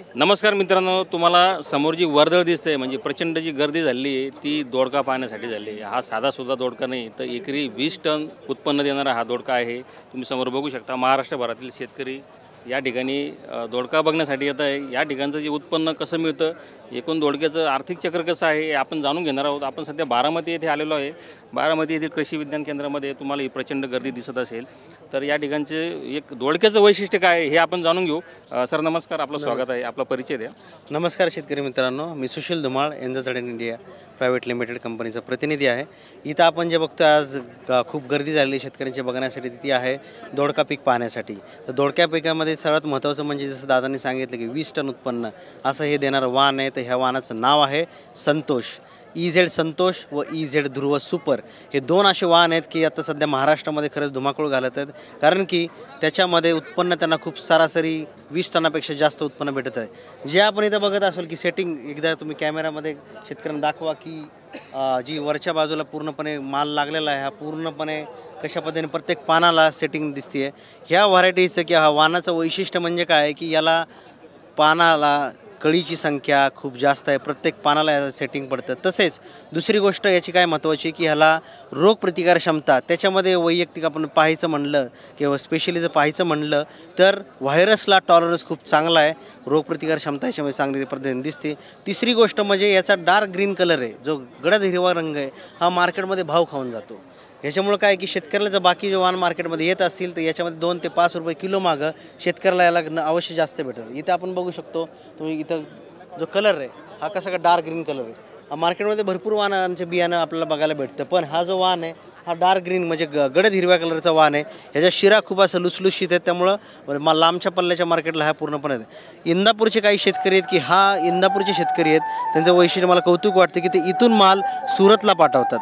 नमस्कार मित्रांनो तुम्हाला समोर जी वर्दळ दिसते म्हणजे प्रचंड जी गर्दी झाली आहे ती दोडका पाहण्यासाठी झाली. आहे हा साधासुद्धा दोडका नाही तर एकरी वीस टन उत्पन्न देणारा हा दोडका आहे. तुम्ही समोर बघू शकता महाराष्ट्रभरातील शेतकरी या ठिकाणी दोडका बघण्यासाठी येत आहे. या ठिकाणचं जे उत्पन्न कसं मिळतं एकूण दोडक्याचं आर्थिक चक्र कसं आहे हे आपण जाणून घेणार आहोत. आपण सध्या बारामती येथे आलेलो आहे. बारामती येथील कृषी विज्ञान केंद्रामध्ये तुम्हाला ही प्रचंड गर्दी दिसत असेल. तर या ठिकाणचे एक दोडक्याचं वैशिष्ट्य काय हे आपण जाणून घेऊ. सर नमस्कार. आपलं स्वागत आहे. आपला परिचय द्या. नमस्कार शेतकरी मित्रांनो. मी Sushil Dhumal NZ India private limited कंपनीचा प्रतिनिधी आहे. इथं आपण जे बघतो आज खूप गर्दी झालेली शेतकऱ्यांची बघण्यासाठी. ती आहे दोडका पीक पाहण्यासाठी. तर दोडक्या पिकामध्ये सर्वात महत्त्वाचं म्हणजे जसं दादांनी सांगितलं की वीस टन उत्पन्न असं हे देणारं वाहन आहे. तर ह्या वाहनाचं नाव आहे संतोष. ई झेड संतोष व ई झेड ध्रुव सुपर. हे दोन असे वाहन आहेत की आता सध्या महाराष्ट्रामध्ये खरंच धुमाकूळ घालत आहेत. कारण की त्याच्यामध्ये उत्पन्न त्यांना खूप सरासरी वीस टनापेक्षा जास्त उत्पन्न भेटत आहे. जे आपण इथं बघत असाल की सेटिंग एकदा तुम्ही कॅमेरामध्ये शेतकऱ्यांना दाखवा की जी वरच्या बाजूला पूर्णपणे माल लागलेला आहे हा पूर्णपणे कशा पद्धतीने प्रत्येक पानाला सेटिंग दिसते ह्या व्हरायटीचं किंवा हा वानाचं वैशिष्ट्य म्हणजे काय की याला पानाला कळीची संख्या खूप जास्त आहे. प्रत्येक पानाला याचं सेटिंग पडतं. तसेच दुसरी गोष्ट याची काय महत्त्वाची की ह्याला रोगप्रतिकार क्षमता त्याच्यामध्ये वैयक्तिक आपण पाहायचं म्हणलं किंवा स्पेशली जर पाहायचं म्हणलं तर व्हायरसला टॉलरन्स खूप चांगला आहे. रोगप्रतिकार क्षमता याच्यामध्ये चांगली पद्धतीने दिसते. तिसरी गोष्ट म्हणजे याचा डार्क ग्रीन कलर आहे. जो गडद हिरवा रंग आहे हा मार्केटमध्ये भाव खाऊन जातो. ह्याच्यामुळं काय की शेतकऱ्याला जर बाकी जे वाहन मार्केटमध्ये येत असतील तर याच्यामध्ये दोन ते पाच रुपये किलो मागं शेतकऱ्याला याला न- अवश्य जास्त भेटेल इथं आपण बघू शकतो तुम्ही इथं जो कलर आहे हा कसा का डार्क ग्रीन कलर आहे. हा मार्केटमध्ये भरपूर वाहनांचे बियाणं आपल्याला बघायला भेटतं पण हा जो वाहन आहे हा डार्क ग्रीन म्हणजे ग गडद हिरव्या कलरचा वाहन आहे. ह्याच्या शिरा खूप असं लुसलुशीत आहेत त्यामुळं मा लांबच्या पल्ल्याच्या मार्केटला हा पूर्णपणे आहे. इंदापूरचे काही शेतकरी आहेत की हा इंदापूरचे शेतकरी आहेत. त्यांचं वैशिष्ट्य मला कौतुक वाटतं की ते इथून माल सुरतला पाठवतात.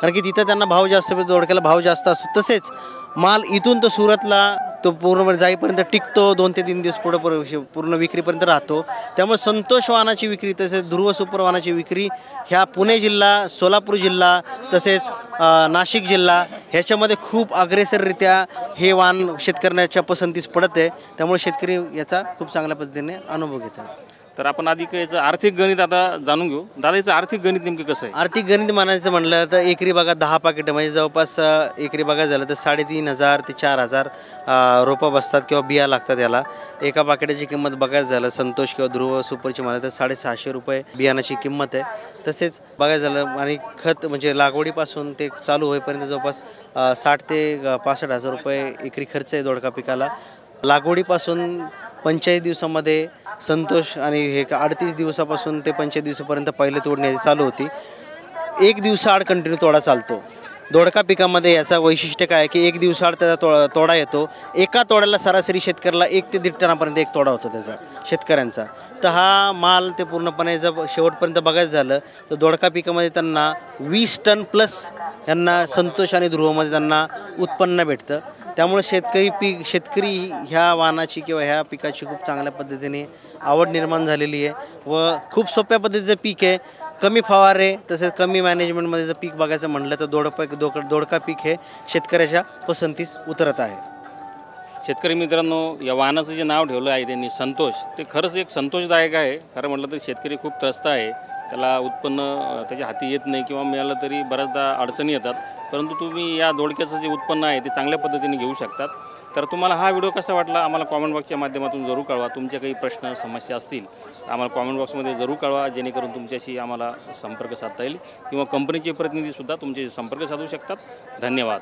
कारण की तिथं त्यांना भाव जास्त भेटतो, दोडक्याला भाव जास्त असतो. तसेच माल इथून तो सुरतला तो पूर्ण म्हणजे जाईपर्यंत टिकतो दोन ते तीन दिवस पुढं पूर्ण विक्रीपर्यंत राहतो. त्यामुळे संतोष वाहनाची विक्री तसेच ध्रुव सुपर वाहनाची विक्री ह्या पुणे जिल्हा सोलापूर जिल्हा तसेच नाशिक जिल्हा ह्याच्यामध्ये खूप अग्रेसररित्या हे वाहन शेतकऱ्याच्या पसंतीस पडत आहे. त्यामुळे शेतकरी याचा खूप चांगल्या पद्धतीने अनुभव घेतात. तर आपण आधी याचं आर्थिक गणित आता जाणून घेऊ. दादा याचं आर्थिक गणित नेमकं कसं आहे? आर्थिक गणित म्हणायचं म्हणलं तर एकरी बागा दहा पाकिटं म्हणजे जवळपास एकरी बागा झालं तर साडेतीन हजार ते चार हजार रोपं बसतात किंवा बिया लागतात याला. एका पाकिटाची किंमत बघायचं झालं संतोष किंवा ध्रुव सुपरची म्हणलं तर साडेसहाशे रुपये बियाणाची किंमत आहे. तसेच बघायचं झालं आणि खत म्हणजे लागवडीपासून ते चालू होईपर्यंत जवळपास साठ ते पासष्ट हजार रुपये एकरी खर्च आहे दोडका पिकाला. लागवडीपासून पंचेचाळीस दिवसामध्ये संतोष आणि हे अडतीस दिवसापासून ते पंचेचाळीस दिवसापर्यंत पहिले तोडण्याची चालू होती. एक दिवसाआड कंटिन्यू तोडा चालतो. दोडका पिकामध्ये याचा वैशिष्ट्य काय आहे की एक दिवसाआड त्याचा तोडा तोडा येतो. एका तोड्याला सरासरी शेतकऱ्याला एक ते दीड टनापर्यंत एक तोडा होतो त्याचा शेतकऱ्यांचा. तर हा माल ते पूर्णपणे जर शेवटपर्यंत बघायचं झालं तर दोडका पिकामध्ये त्यांना वीस टन प्लस यांना संतोष आणि ध्रुवमध्ये त्यांना उत्पन्न भेटतं. त्यामुळे शेतकरी पीक शेतकरी ह्या वाहनाची किंवा ह्या पिकाची खूप चांगल्या पद्धतीने आवड निर्माण झालेली आहे व खूप सोप्या पद्धतीचं पीक आहे. कमी फवारे तसेच कमी मॅनेजमेंटमध्ये जर पीक बघायचं म्हणलं तर दोडपा दोक दोडका पीक हे शेतकऱ्याच्या पसंतीस उतरत आहे. शेतकरी मित्रांनो या वाहनाचं जे नाव ठेवलं आहे त्यांनी संतोष. ते खरंच एक संतोषदायक आहे. खरं म्हटलं तर शेतकरी खूप त्रस्त आहे. त्याला उत्पन्न त्याच्या हाती येत नाही किंवा मिळालं तरी बऱ्याचदा अडचणी येतात. परंतु तुम्ही या दोडक्याचं जे उत्पन्न आहे ते चांगल्या पद्धतीने घेऊ शकतात. तर तुम्हाला हा व्हिडिओ कसा वाटला आम्हाला कॉमेंट बॉक्सच्या माध्यमातून जरूर कळवा. तुमचे काही प्रश्न समस्या असतील तर आम्हाला कॉमेंट बॉक्समध्ये जरूर कळवा जेणेकरून तुमच्याशी आम्हाला संपर्क साधता येईल किंवा कंपनीचे प्रतिनिधीसुद्धा तुमच्याशी संपर्क साधू शकतात. धन्यवाद.